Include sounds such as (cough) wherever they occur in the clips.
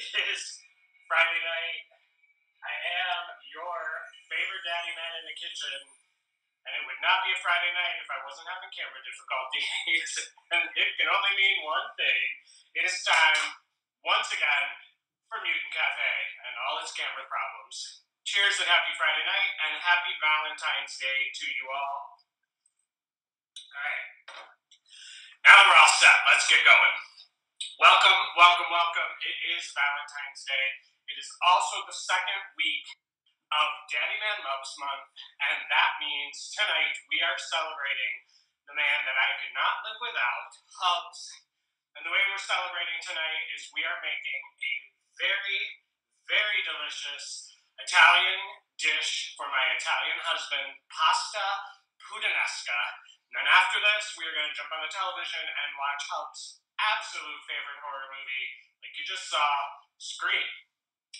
It is Friday night. I am your favorite daddy man in the kitchen. And it would not be a Friday night if I wasn't having camera difficulties. (laughs) and it can only mean one thing. It is time, once again, for Mutant Cafe and all its camera problems. Cheers and happy Friday night and happy Valentine's Day to you all. Alright. Now we're all set, let's get going. Welcome, welcome, welcome. It is Valentine's Day. It is also the second week of Daddy Man Loves Month, and that means tonight we are celebrating the man that I could not live without, Hubs. And the way we're celebrating tonight is we are making a very, very delicious Italian dish for my Italian husband, pasta puttanesca. And then after this, we are going to jump on the television and watch Hub's absolute favorite horror movie, like you just saw, Scream.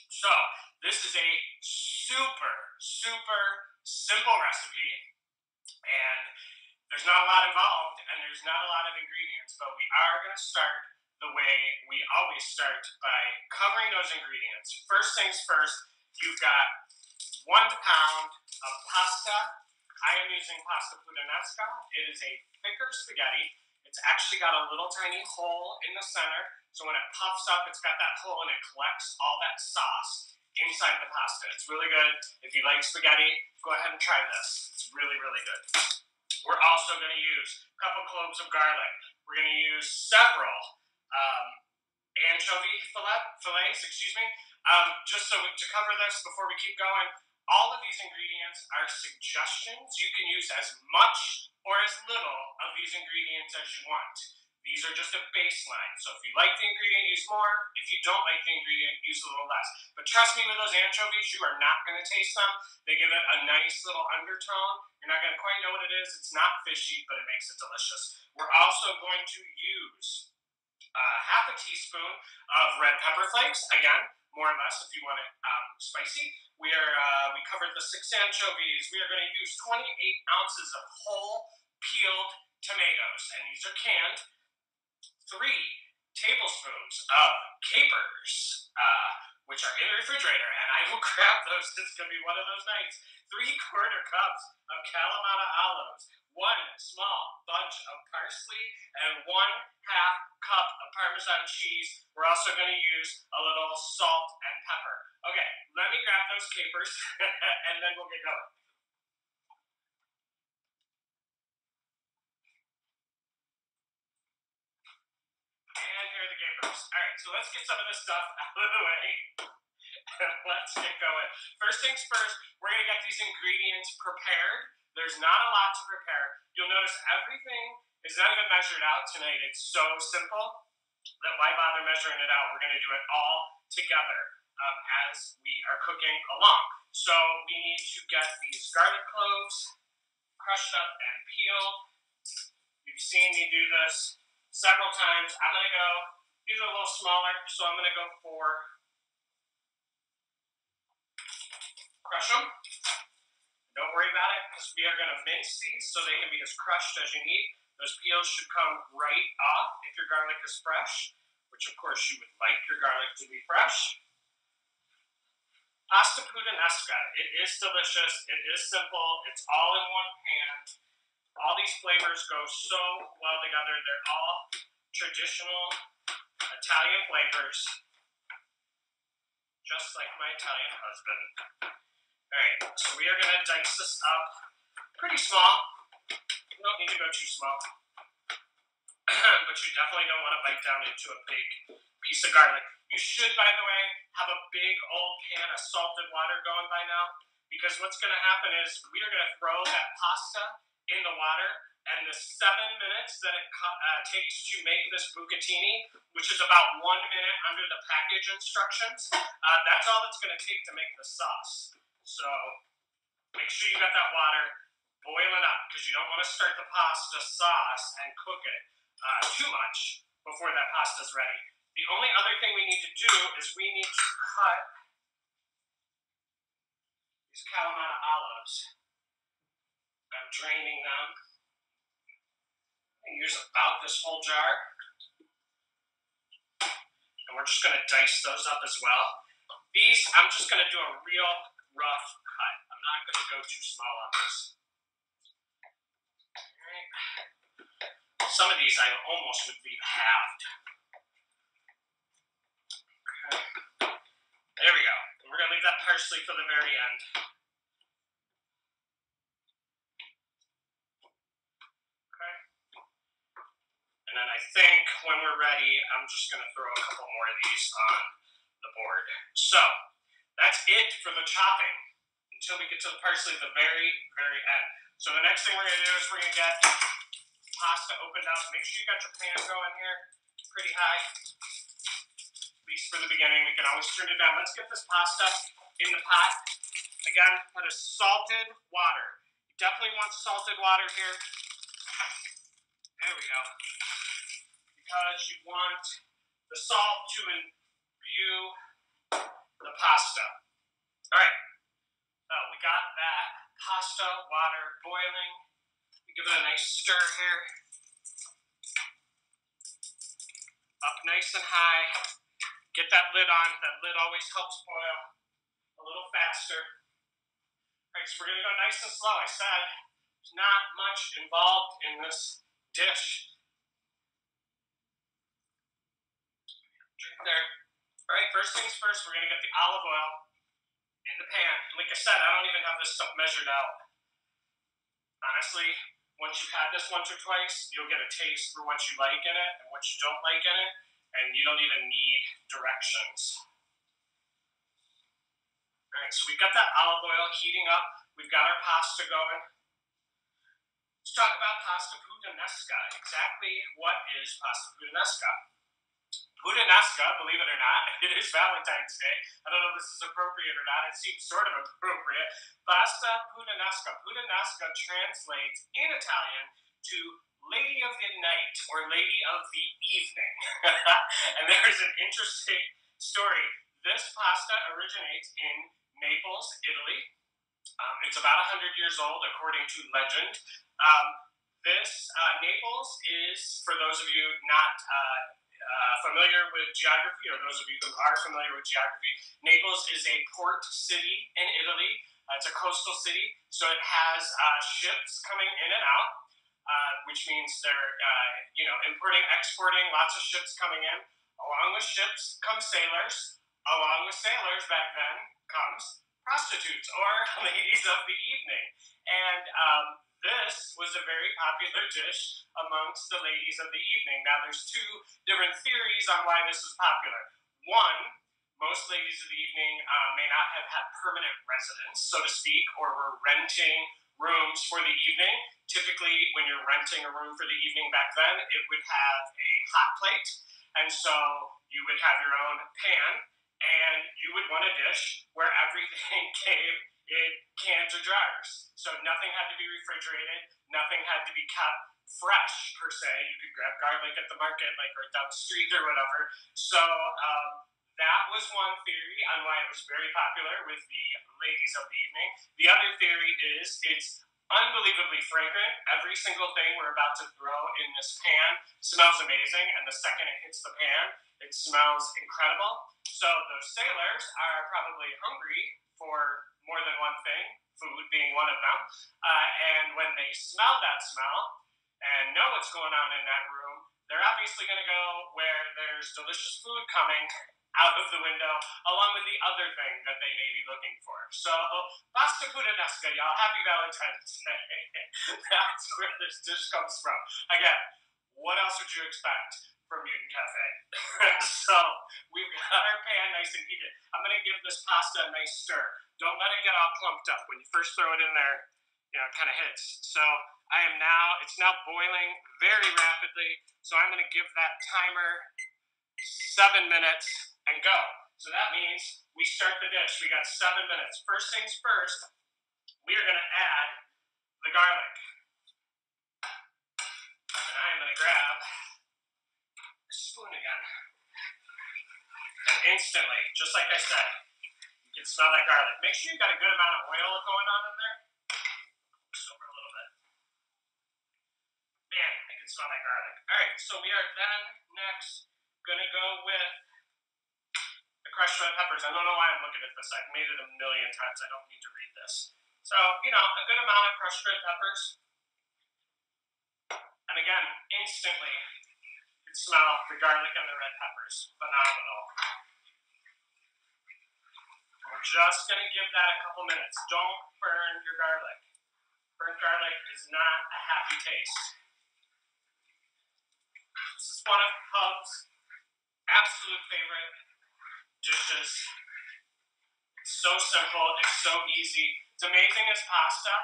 So, this is a super, super simple recipe, and there's not a lot involved, and there's not a lot of ingredients, but we are going to start the way we always start by covering those ingredients. First things first, you've got one pound of pasta. I am using pasta puttanesca. It is a thicker spaghetti. It's actually got a little tiny hole in the center, so when it puffs up, it's got that hole and it collects all that sauce inside the pasta. It's really good. If you like spaghetti, go ahead and try this. It's really, really good. We're also going to use a couple cloves of garlic. We're going to use several um, anchovy fillet, fillets, excuse me. Um, just so to cover this before we keep going, all of these ingredients are suggestions. You can use as much or as little of these ingredients as you want. These are just a baseline. So if you like the ingredient, use more. If you don't like the ingredient, use a little less. But trust me, with those anchovies, you are not going to taste them. They give it a nice little undertone. You're not going to quite know what it is. It's not fishy, but it makes it delicious. We're also going to use uh, half a teaspoon of red pepper flakes. Again, more or less if you want it um, spicy. We are uh, we covered the six anchovies. We are going to use 28 ounces of whole peeled tomatoes, and these are canned. Three tablespoons of capers, uh, which are in the refrigerator, and I will grab those. It's going to be one of those nights. Three quarter cups of Kalamata olives, one small bunch of parsley, and one half cup of Parmesan cheese. We're also going to use a little salt and pepper. Okay, let me grab those capers, (laughs) and then we'll get going. And here are the capers. All right, so let's get some of this stuff (laughs) out of the way. (laughs) let's get going. First things first, we're going to get these ingredients prepared. There's not a lot to prepare. You'll notice everything is not even measured out tonight. It's so simple that why bother measuring it out? We're going to do it all together um, as we are cooking along. So we need to get these garlic cloves crushed up and peeled. You've seen me do this several times. I'm going to go, these are a little smaller, so I'm going to go for crush them. Don't worry about it because we are going to mince these so they can be as crushed as you need. Those peels should come right off if your garlic is fresh, which of course you would like your garlic to be fresh. Pasta puttanesca. It is delicious. It is simple. It's all in one pan. All these flavors go so well together. They're all traditional Italian flavors, just like my Italian husband. All right, so we are going to dice this up pretty small. You don't need to go too small. (clears throat) but you definitely don't want to bite down into a big piece of garlic. You should, by the way, have a big old can of salted water going by now. Because what's going to happen is we are going to throw that pasta in the water, and the seven minutes that it uh, takes to make this bucatini, which is about one minute under the package instructions, uh, that's all it's going to take to make the sauce. So make sure you got that water boiling up because you don't want to start the pasta sauce and cook it uh, too much before that pasta's ready. The only other thing we need to do is we need to cut these Kalamata olives. I'm draining them. I use about this whole jar. And we're just going to dice those up as well. These, I'm just going to do a real rough cut. I'm not going to go too small on this. Some of these I almost would leave halved. Okay. There we go. We're going to leave that parsley for the very end. Okay. And then I think when we're ready, I'm just going to throw a couple more of these on the board. So that's it for the chopping until we get to the parsley at the very, very end. So the next thing we're to do is we're to get pasta opened up. Make sure you got your pan going here pretty high. At least for the beginning. We can always turn it down. Let's get this pasta in the pot. Again, put a salted water. You definitely want salted water here. There we go. Because you want the salt to imbue the pasta. All right. So we got that pasta water boiling. We give it a nice stir here. Up nice and high. Get that lid on. That lid always helps boil a little faster. All right, so we're gonna go nice and slow. I said there's not much involved in this dish. Drink there. All right, first things first, we're gonna get the olive oil in the pan. Like I said, I don't even have this stuff measured out. Honestly, once you've had this once or twice, you'll get a taste for what you like in it and what you don't like in it, and you don't even need directions. All right, so we've got that olive oil heating up. We've got our pasta going. Let's talk about pasta puttanesca. Exactly what is pasta puttanesca? Puttanesca, believe it or not, (laughs) it is Valentine's Day. I don't know if this is appropriate or not. It seems sort of appropriate. Pasta puttanesca. Puttanesca translates in Italian to Lady of the Night or Lady of the Evening. (laughs) and there's an interesting story. This pasta originates in Naples, Italy. Um, it's about 100 years old, according to legend. Um, this uh, Naples is, for those of you not uh, uh, familiar with geography, or those of you who are familiar with geography, Naples is a port city in Italy. Uh, it's a coastal city, so it has uh, ships coming in and out, uh, which means they're you know importing, exporting, lots of ships coming in. Along with ships come sailors. Along with sailors back then comes prostitutes or (laughs) ladies of the evening, and um, this was a very popular dish amongst the ladies of the evening. Now, there's two different theories on why this was popular. One, most ladies of the evening uh, may not have had permanent residence, so to speak, or were renting rooms for the evening. Typically, when you're renting a room for the evening back then, it would have a hot plate, and so you would have your own pan, and you would want a dish where everything (laughs) came in cans or jars. So nothing had to be refrigerated, nothing had to be kept fresh per se. You could grab garlic at the market, like or down the street or whatever. So um, that was one theory on why it was very popular with the ladies of the evening. The other theory is it's unbelievably fragrant. Every single thing we're about to throw in this pan smells amazing, and the second it hits the pan, it smells incredible. So those sailors are probably hungry for more than one thing, food being one of them. Uh, and when they smell that smell and know what's going on in that room, they're obviously going to go where there's delicious food coming out of the window, along with the other thing that they may be looking for. So, pasta puttanesca, y'all. Happy Valentine's Day. (laughs) That's where this dish comes from. Again, what else would you expect from Mutant Cafe? (laughs) so, we've got our pan nice and heated. I'm going to give this pasta a nice stir. Don't let it get all clumped up. When you first throw it in there, you know, it kind of hits. So, I am now, it's now boiling very rapidly. So, I'm going to give that timer seven minutes and go. So that means we start the dish. We got seven minutes. First things first, we are going to add the garlic. And I am going to grab a spoon again. And instantly, just like I said, you can smell that garlic. Make sure you've got a good amount of oil going on in there. Over a little bit. Man, I can smell that garlic. All right, so we are then next going to go with crushed red peppers. I don't know why I'm looking at this. I've made it a million times. I don't need to read this. So, you know, a good amount of crushed red peppers. And again, instantly, you can smell the garlic and the red peppers. Phenomenal. We're just going to give that a couple minutes. Don't burn your garlic. Burnt garlic is not a happy taste. This is one of Hub's absolute favorite dishes. It's so simple, it's so easy. It's amazing as pasta.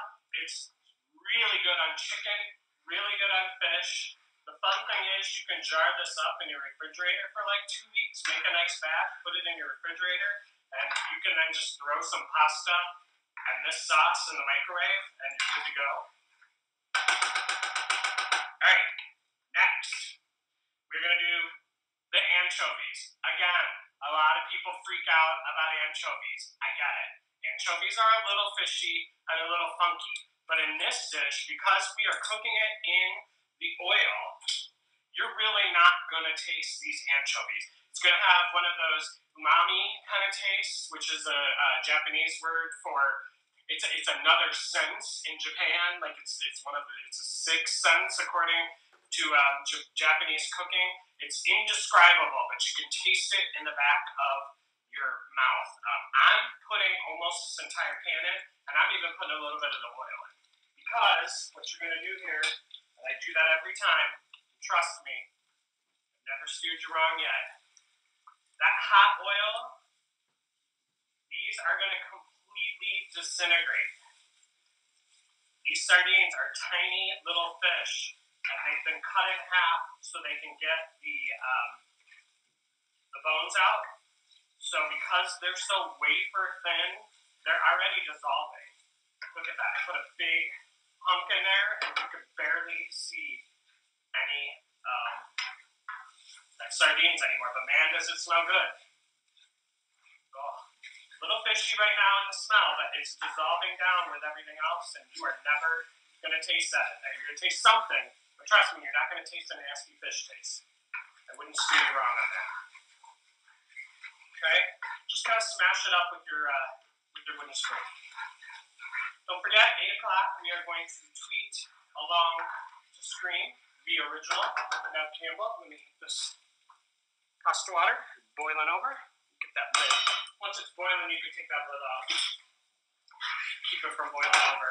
It's really good on chicken, really good on fish. The fun thing is you can jar this up in your refrigerator for like two weeks, make a nice batch, put it in your refrigerator, and you can then just throw some pasta and this sauce in the microwave, and you're good to go. All right, next we're gonna do the anchovies. Again, a lot of people freak out about anchovies. I get it. Anchovies are a little fishy and a little funky. But in this dish, because we are cooking it in the oil, you're really not going to taste these anchovies. It's going to have one of those umami kind of tastes, which is a, a Japanese word for it's a, it's another sense in Japan. Like it's it's one of the it's a sixth sense according to um, J- Japanese cooking. It's indescribable, but you can taste it in the back of mouth. Um, I'm putting almost this entire pan in, and I'm even putting a little bit of the oil in. Because what you're going to do here, and I do that every time, trust me, I've never steered you wrong yet. That hot oil, these are going to completely disintegrate. These sardines are tiny little fish, and they've been cut in half so they can get the um, the bones out. So because they're so wafer thin, they're already dissolving. Look at that. I put a big hunk in there, and you can barely see any um, that sardines anymore. But man, does it smell good! Oh, little fishy right now in the smell, but it's dissolving down with everything else, and you are never gonna taste that in there. You're gonna taste something, but trust me, you're not gonna taste a nasty fish taste. I wouldn't steer you wrong on that. Okay, just kind of smash it up with your uh, with your wooden spoon. Don't forget, 8 o'clock, we are going to tweet along to Scream, the original, Neve Campbell. Let me heat this pasta water, boiling over. Get that lid. Once it's boiling, you can take that lid off. Keep it from boiling over.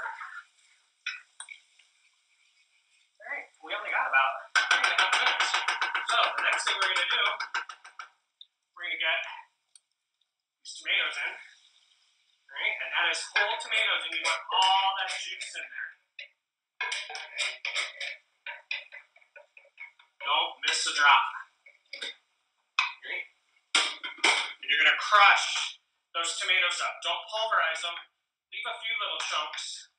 Alright, we only got about three and a half minutes. So, the next thing we're going to do, we're to get these tomatoes in. Is whole tomatoes, and you want all that juice in there. Don't miss a drop. And you're gonna crush those tomatoes up. Don't pulverize them. Leave a few little chunks.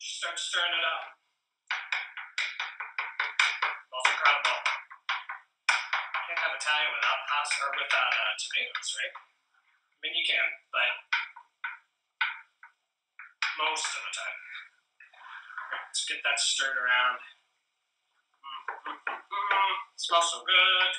Start stirring it up. Most incredible. Can't have Italian without pasta or without uh, tomatoes, right? I mean, you can, but most of the time. Let's get that stirred around. Mm, mm, mm. Smells so good.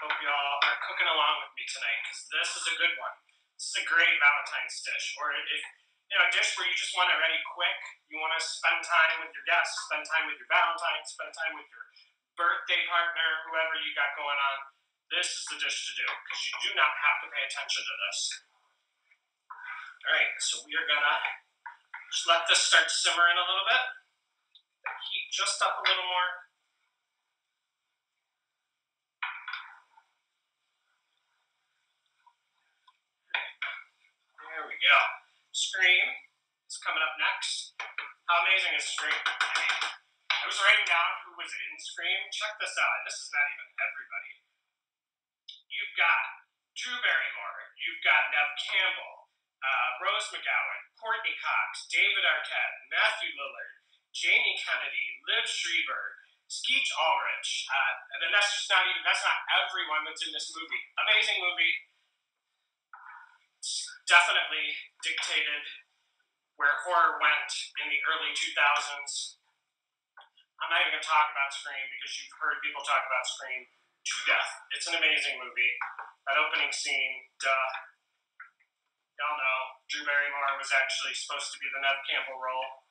Hope y'all are cooking along with me tonight because this is a good one. This is a great Valentine's dish, or if you know a dish where you just want it ready quick. You want to spend time with your guests, spend time with your Valentine, spend time with your birthday partner, whoever you got going on. This is the dish to do because you do not have to pay attention to this. All right, so we are gonna just let this start simmering a little bit. Heat just up a little more. There we go. Scream is coming up next. How amazing is Scream? I I was writing down who was in Scream. Check this out. This is not even everybody. You've got Drew Barrymore. You've got Neve Campbell, uh, Rose McGowan, Courteney Cox, David Arquette, Matthew Lillard, Jamie Kennedy, Liev Schreiber, Skeet Ulrich. Uh, and then that's just not even, that's not everyone that's in this movie. Amazing movie. Definitely dictated where horror went in the early 2000s. I'm not even going to talk about Scream because you've heard people talk about Scream to death. It's an amazing movie. That opening scene, duh. Y'all know, Drew Barrymore was actually supposed to be the Neve Campbell role.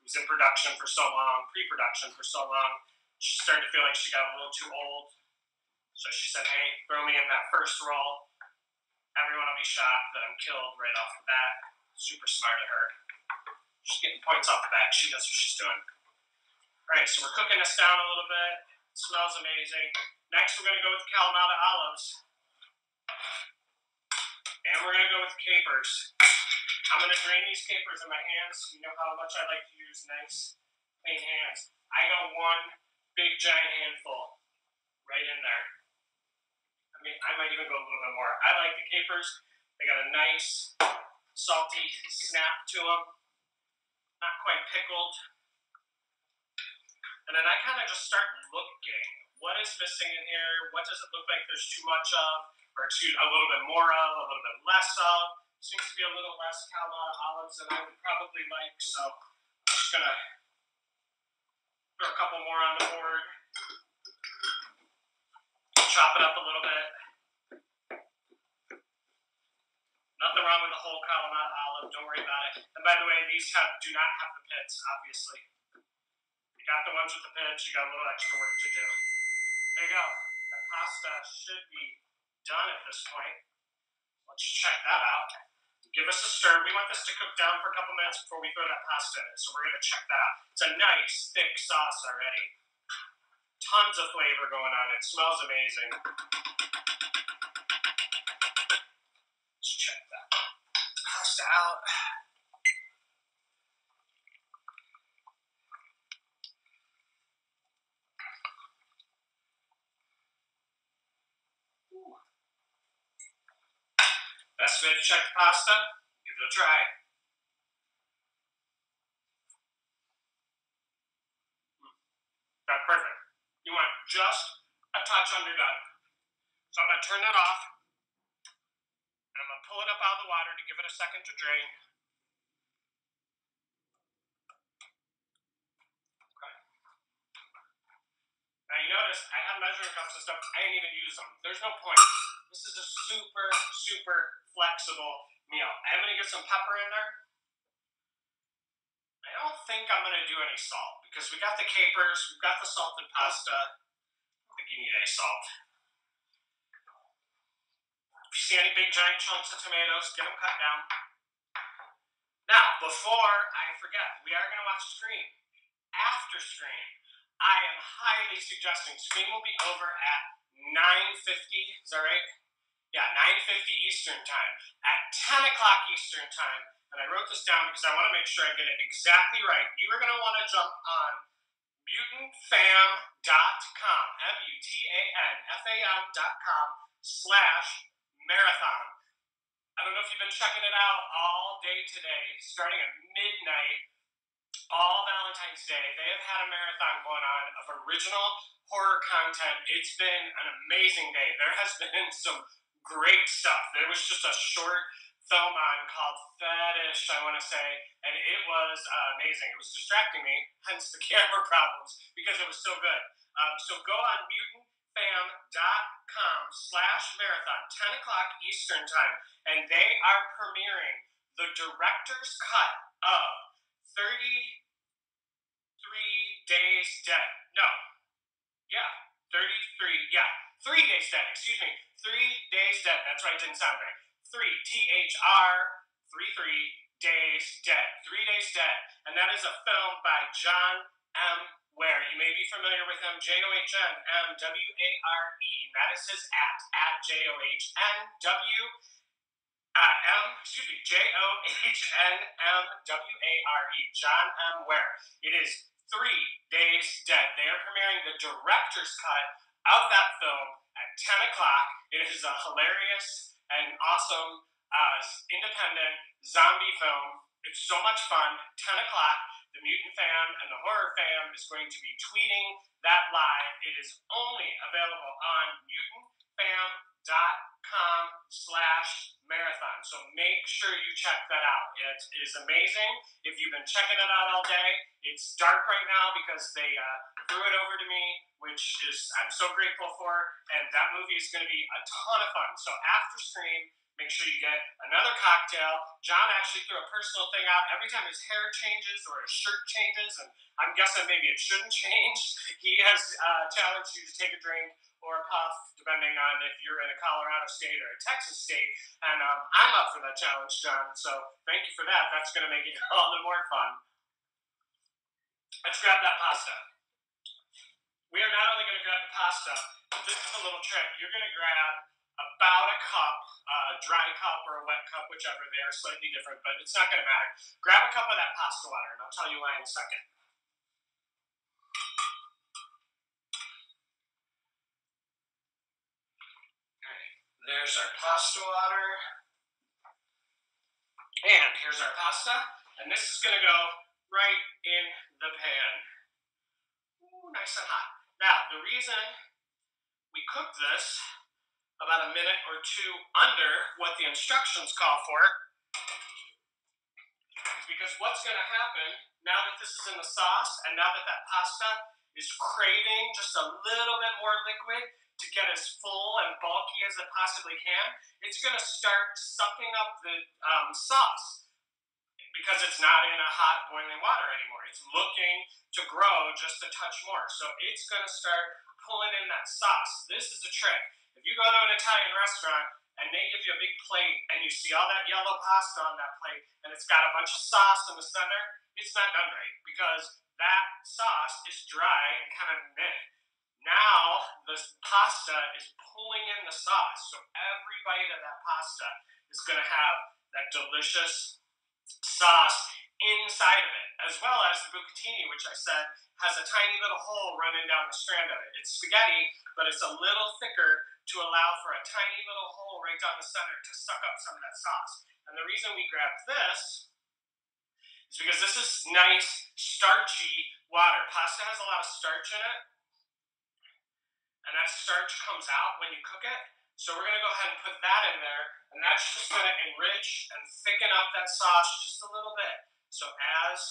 It was in production for so long, pre production for so long. She started to feel like she got a little too old. So she said, hey, throw me in that first role. Everyone will be shocked that I'm killed right off the bat. Super smart of her. She's getting points off the bat. She knows what she's doing. All right, so we're cooking this down a little bit. Smells amazing. Next, we're going to go with Kalamata olives. And we're going to go with capers. I'm going to drain these capers in my hands. You know how much I like to use nice, clean hands. I got one big giant handful right in there. I mean, I might even go a little bit more. I like the capers. They got a nice, salty snap to them. Not quite pickled. And then I kind of just start looking. What is missing in here? What does it look like there's too much of? Or too, a little bit more of, a little bit less of? Seems to be a little less Kalamata olives than I would probably like. So I'm just going to throw a couple more on the board. Chop it up a little bit. Nothing wrong with the whole Kalamata olive. Don't worry about it. And by the way, these have do not have the pits, obviously. You got the ones with the pits. You got a little extra work to do. There you go. The pasta should be done at this point. Let's check that out. Give us a stir. We want this to cook down for a couple minutes before we throw that pasta in it. So we're going to check that out. It's a nice, thick sauce already. Tons of flavor going on. It smells amazing. Let's check that pasta out. Ooh. Best way to check the pasta, give it a try. Mm. That's perfect. You want just a touch underdone. So I'm gonna turn that off. And I'm gonna pull it up out of the water to give it a second to drain. Okay. Now you notice I have measuring cups and stuff. I didn't even use them. There's no point. This is a super, super flexible meal. I'm gonna get some pepper in there. I don't think I'm gonna do any salt because we got the capers, we've got the salted pasta. I don't think you need any salt. If you see any big giant chunks of tomatoes, get them cut down. Now, before I forget, we are gonna watch Scream. After Scream, I am highly suggesting Scream will be over at 9.50, is that right? Yeah, 9.50 Eastern Time. At 10 o'clock Eastern Time, and I wrote this down because I want to make sure I get it exactly right. You are going to want to jump on mutantfam.com, M-U-T-A-N-F-A-M.com slash marathon. I don't know if you've been checking it out all day today, starting at midnight, all Valentine's Day. They have had a marathon going on of original horror content. It's been an amazing day. There has (laughs) been some great stuff. There was just a short film on called Fetish, I want to say, and it was uh, amazing. It was distracting me, (laughs) hence the camera (laughs) problems, because it was so good. Um, so go on mutantfam.com slash marathon, 10 o'clock Eastern time, and they are premiering the director's cut of 33 Days Dead. No. Yeah, 33, yeah, three days dead, excuse me. Three days dead. That's right, didn't sound right. Three, T H R, three, three, days dead. Three days dead. And that is a film by John M. Ware. You may be familiar with him, J O H N M W A R E. That is his at, at J O H N W uh, M, excuse me, J O H N M W A R E. John M. Ware. It is Three Days Dead. They are premiering the director's cut of that film at 10 o'clock It is a hilarious and awesome uh, independent zombie film. It's so much fun. 10 o'clock. The Mutant Fam and the Horror Fam is going to be tweeting that live. It is only available on mutantfam.com slash marathon. So make sure you check that out. It is amazing. If you've been checking it out all day, it's dark right now because they uh, threw it over to me, which is I'm so grateful for. And that movie is going to be a ton of fun. So after Scream, make sure you get another cocktail. John actually threw a personal thing out every time his hair changes or his shirt changes, and I'm guessing maybe it shouldn't (laughs) change. He has uh, challenged you to take a drink or a puff, depending on if you're in a Colorado state or a Texas state. And um, I'm up for that challenge, John. So thank you for that. That's going to make it (laughs) all the more fun. Let's grab that pasta. We are not only going to grab the pasta, but this is a little trick. You're going to grab about a cup, a dry cup or a wet cup, whichever. They are slightly different, but it's not going to matter. Grab a cup of that pasta water, and I'll tell you why in a second. Okay, There's our pasta water. And here's our pasta. And this is to go right in the pan. Ooh, nice and hot. Now, the reason we cook this about a minute or two under what the instructions call for is because what's to happen now that this is in the sauce and now that that pasta is craving just a little bit more liquid to get as full and bulky as it possibly can, it's going to start sucking up the um, sauce because it's not in a hot boiling water anymore. It's looking to grow just a touch more. So it's going to start pulling in that sauce. This is a trick. If you go to an Italian restaurant and they give you a big plate and you see all that yellow pasta on that plate and it's got a bunch of sauce in the center, it's not done right because that sauce is dry and kind of meh. Now the pasta is pulling in the sauce, so every bite of that pasta is going to have that delicious sauce inside of it, as well as the bucatini, which I said has a tiny little hole running down the strand of it. It's spaghetti, but it's a little thicker to allow for a tiny little hole right down the center to suck up some of that sauce. And the reason we grabbed this is because this is nice, starchy water. Pasta has a lot of starch in it, and that starch comes out when you cook it. So we're gonna go ahead and put that in there, and that's just gonna enrich and thicken up that sauce just a little bit. So as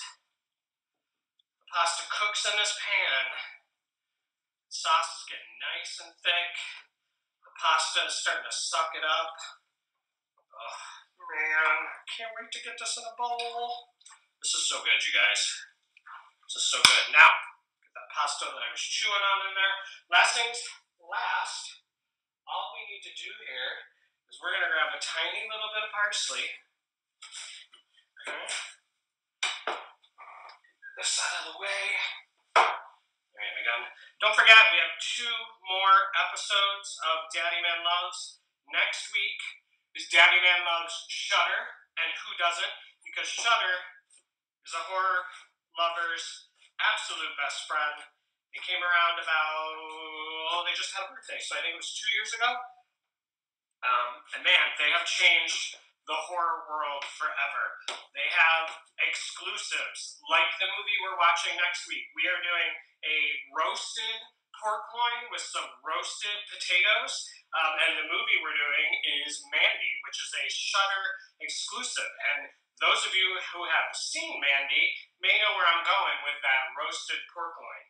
the pasta cooks in this pan, the sauce is getting nice and thick. The pasta is starting to suck it up. Oh, man, I can't wait to get this in a bowl. This is so good, you guys. This is so good. Now, pasta that I was chewing on in there. Last things last, all we need to do here is we're going to grab a tiny little bit of parsley. Okay. This out of the way. All right, again. Don't forget, we have two more episodes of Daddy Man Loves. Next week is Daddy Man Loves Shudder, and who doesn't? Because Shudder is a horror lover's absolute best friend. They came around about, oh, they just had a birthday, so I think it was two years ago. Um, and man, they have changed the horror world forever. They have exclusives, like the movie we're watching next week. We are doing a roasted pork loin with some roasted potatoes. Um, and the movie we're doing is Mandy, which is a Shudder exclusive. And those of you who have seen Mandy may know where I'm going with that roasted pork loin.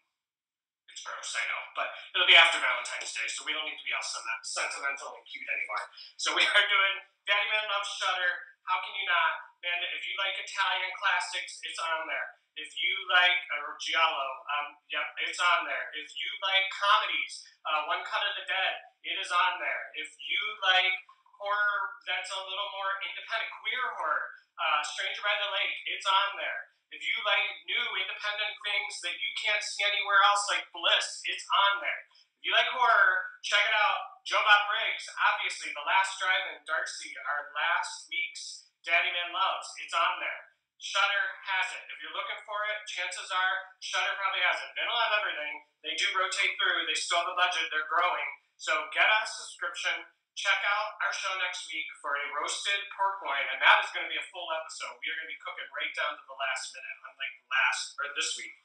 It's gross, I know, but it'll be after Valentine's Day, so we don't need to be all sen- sentimental and cute anymore. So we are doing Daddy Man Loves Shudder. How can you not? And if you like Italian classics, it's on there. If you like uh, Giallo, um, yeah, it's on there. If you like comedies, uh, One Cut of the Dead, it is on there. If you like horror that's a little more independent, queer horror, uh, Stranger by the Lake, it's on there. If you like new independent things that you can't see anywhere else, like Bliss, it's on there. If you like horror, check it out. Joe Bob Briggs, obviously, The Last Drive and Darcy, are last week's Daddy Man Loves, it's on there. Shudder has it. If you're looking for it, chances are Shudder probably has it. They don't have everything. They do rotate through. They still have a budget. They're growing. So get a subscription. Check out our show next week for a roasted pork loin, and that is going to be a full episode. We are going to be cooking right down to the last minute, unlike last or this week.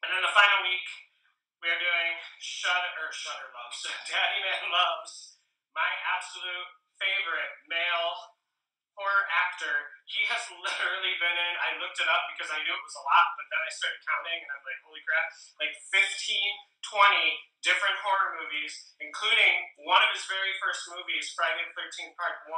And then the final week, we are doing Shudder or Shudder Loves. (laughs) Daddy Man Loves, my absolute favorite male horror actor. He has (laughs) literally been in, I looked it up because I knew it was a lot, but then I started counting and I'm like, holy crap, like 15, 20 different horror movies, including one of his very first movies, Friday the 13th Part 1,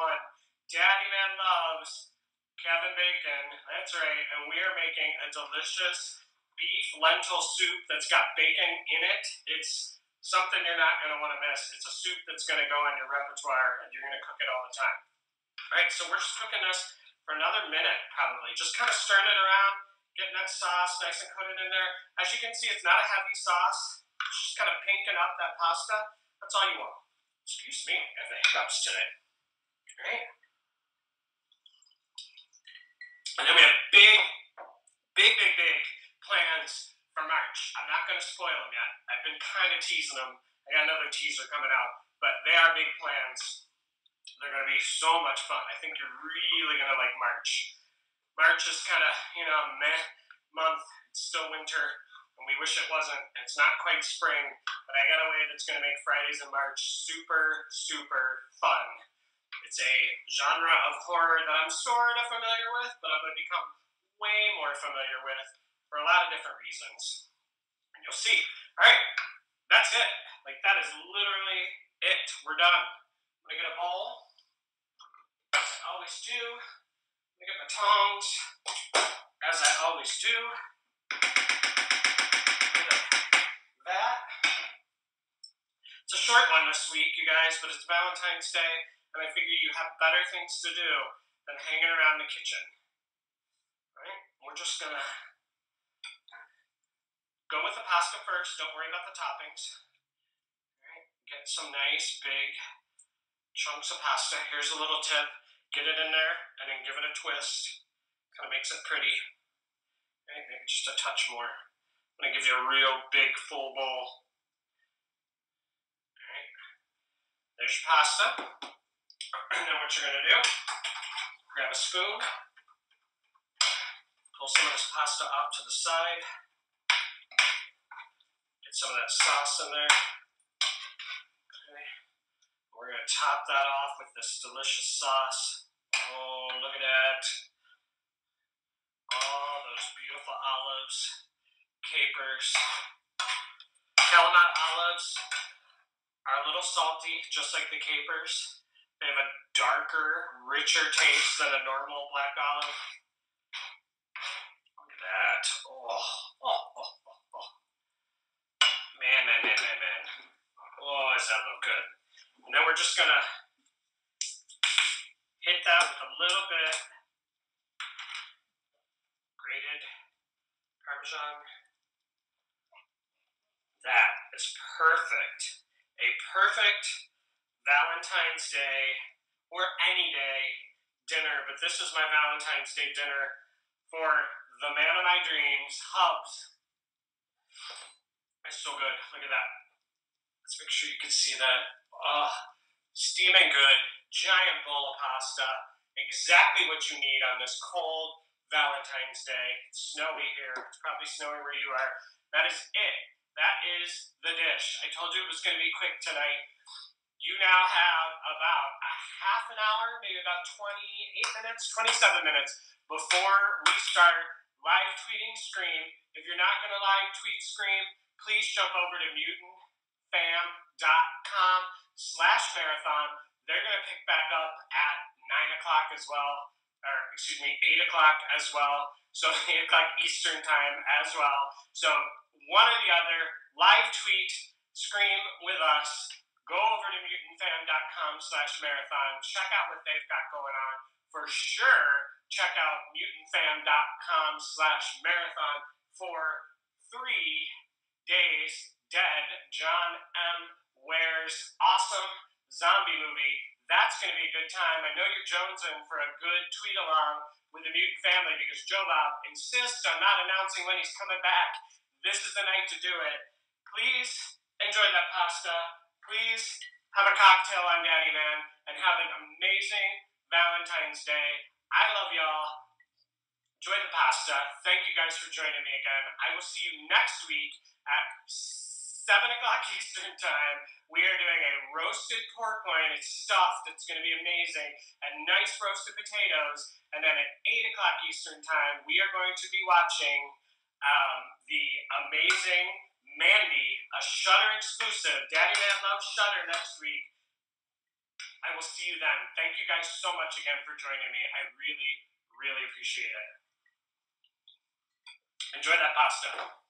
Daddy Man Loves, Kevin Bacon. That's right. And we are making a delicious beef lentil soup that's got bacon in it. It's something you're not going to want to miss. It's a soup that's going to go in your repertoire and you're going to cook it all the time. All right, so we're just cooking this for another minute, probably. Just kind of stirring it around, getting that sauce nice and coated in there. As you can see, it's not a heavy sauce. It's just kind of pinking up that pasta. That's all you want. Excuse me, I have the hiccups today. Right. And then we have big, big, big, big plans for March. I'm not going to spoil them yet. I've been kind of teasing them. I got another teaser coming out, but they are big plans. They're going to be so much fun. I think you're really going to like March. March is kind of, you know, meh month. It's still winter, and we wish it wasn't. It's not quite spring, but I got a way that's going to make Fridays in March super, super fun. It's a genre of horror that I'm sort of familiar with, but I'm going to become way more familiar with for a lot of different reasons. And you'll see. All right, that's it. Like, that is literally it. We're done. To get a bowl, as I always do. To get my tongs, as I always do. That. It's a short one this week, you guys, but it's Valentine's Day, and I figure you have better things to do than hanging around the kitchen. All right? We're just gonna go with the pasta first. Don't worry about the toppings. All right? Get some nice big chunks of pasta. Here's a little tip: get it in there and then give it a twist. Kind of makes it pretty. Maybe just a touch more. I'm gonna give you a real big full bowl. All right. There's your pasta. (clears throat) And then what you're gonna do, grab a spoon, pull some of this pasta off to the side, get some of that sauce in there. Gonna top that off with this delicious sauce. Oh, look at that. All those beautiful olives, capers. Kalamata olives are a little salty, just like the capers. They have a darker, richer taste than a normal black olive. Look at that. Oh, oh, oh. Man, man, man, man, man. Oh, does that look good? And then we're just gonna hit that with a little bit grated Parmesan. That is perfect. A perfect Valentine's Day or any day dinner, but this is my Valentine's Day dinner for the man of my dreams, Hubs. It's so good. Look at that. Let's make sure you can see that. Oh, steaming good. Giant bowl of pasta. Exactly what you need on this cold Valentine's Day. It's snowy here. It's probably snowy where you are. That is it. That is the dish. I told you it was going to be quick tonight. You now have about a half an hour, maybe about 28 minutes, 27 minutes before we start live tweeting Scream. If you're not going to live tweet Scream, please jump over to mutantfam.com slash marathon. They're going to pick back up at 9 o'clock as well, or excuse me, 8 o'clock as well. So (laughs) 8 o'clock Eastern time as well. So one or the other, live tweet, scream with us. Go over to mutantfam.com slash marathon. Check out what they've got going on. For sure, check out mutantfam.com slash marathon for three days dead. John M. wears awesome zombie movie. That's going to be a good time. I know you're jonesing for a good tweet along with the mutant family because Joe Bob insists on not announcing when he's coming back. This is the night to do it. Please enjoy that pasta. Please have a cocktail on Daddy Man and have an amazing Valentine's Day. I love y'all. Enjoy the pasta. Thank you guys for joining me again. I will see you next week at 7 o'clock (laughs) Eastern Time. We are doing a roasted pork loin. It's stuffed. It's going to be amazing. And nice roasted potatoes. And then at 8 o'clock Eastern Time, we are going to be watching um, the amazing Mandy, a Shudder exclusive. Daddy Man loves Shudder next week. I will see you then. Thank you guys so much again for joining me. I really, really appreciate it. Enjoy that pasta.